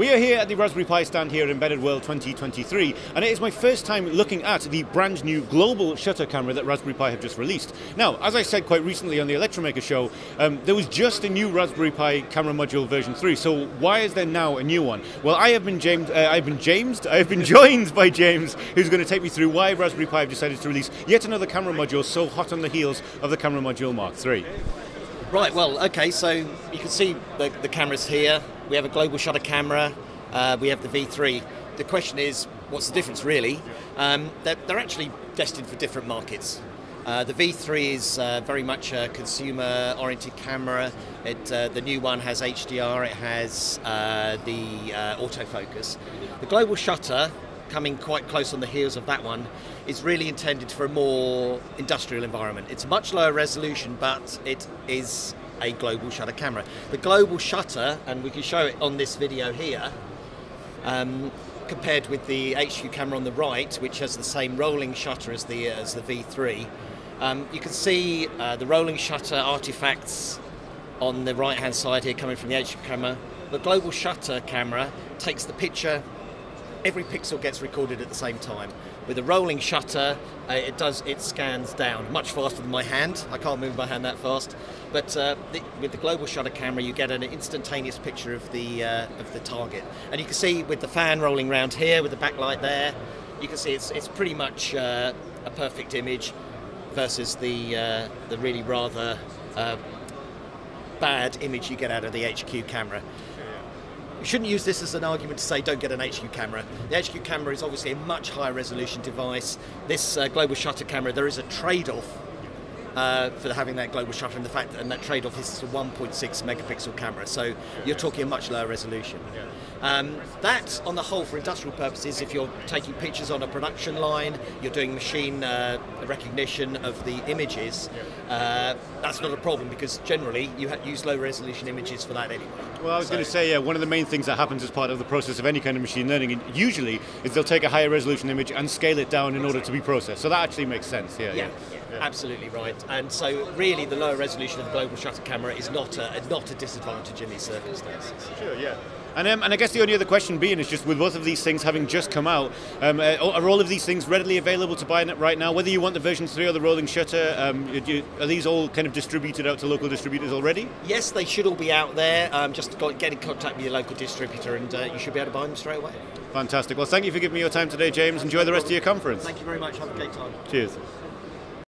We are here at the Raspberry Pi stand here at Embedded World 2023, and it is my first time looking at the brand new global shutter camera that Raspberry Pi have just released. Now, as I said quite recently on the Electromaker show, um, there was just a new Raspberry Pi camera module version 3, so why is there now a new one? Well, I have been James, uh, I've been James, I have been joined by James, who's going to take me through why Raspberry Pi have decided to release yet another camera module so hot on the heels of the camera module Mark 3. Right, well, okay, so you can see the, the cameras here. We have a global shutter camera, uh, we have the V3. The question is, what's the difference really? Um, they're, they're, actually destined for different markets. Uh, the V3 is uh, very much a consumer oriented camera. It, uh, the new one has HDR, it has uh, the uh, autofocus. The global shutter coming quite close on the heels of that one, is really intended for a more industrial environment. It's much lower resolution, but it is a global shutter camera. The global shutter, and we can show it on this video here, um, compared with the HQ camera on the right, which has the same rolling shutter as the as the V3. Um, you can see uh, the rolling shutter artifacts on the right hand side here coming from the HQ camera. The global shutter camera takes the picture every pixel gets recorded at the same time. With a rolling shutter, uh, it does it scans down much faster than my hand. I can't move my hand that fast, but uh, the, with the global shutter camera, you get an instantaneous picture of the uh, of the target, and you can see with the fan rolling around here, with the backlight there, you can see it's it's pretty much uh, a perfect image versus the uh, the really rather uh, bad image you get out of the HQ camera. We shouldn't use this as an argument to say don't get an HQ camera. The HQ camera is obviously a much higher resolution device. This uh, global shutter camera, there is a trade-off uh, for having that global shutter and the fact that and that trade-off is a 1.6 megapixel camera so you're talking a much lower resolution um, that on the whole for industrial purposes if you're taking pictures on a production line you're doing machine uh, recognition of the images uh, that's not a problem because generally you use low resolution images for that anyway well I was so, going to say yeah one of the main things that happens as part of the process of any kind of machine learning usually is they'll take a higher resolution image and scale it down in order to be processed so that actually makes sense yeah, yeah. yeah. Yeah. Absolutely right. And so, really, the lower resolution of the global shutter camera is not a, not a disadvantage in these circumstances. Sure, yeah. And, um, and I guess the only other question being is just with both of these things having just come out, um, uh, are all of these things readily available to buy right now? Whether you want the version 3 or the rolling shutter, um, are these all kind of distributed out to local distributors already? Yes, they should all be out there. Um, just get in contact with your local distributor and uh, you should be able to buy them straight away. Fantastic. Well, thank you for giving me your time today, James. Enjoy the rest of your conference. Thank you very much. Have a great time. Cheers.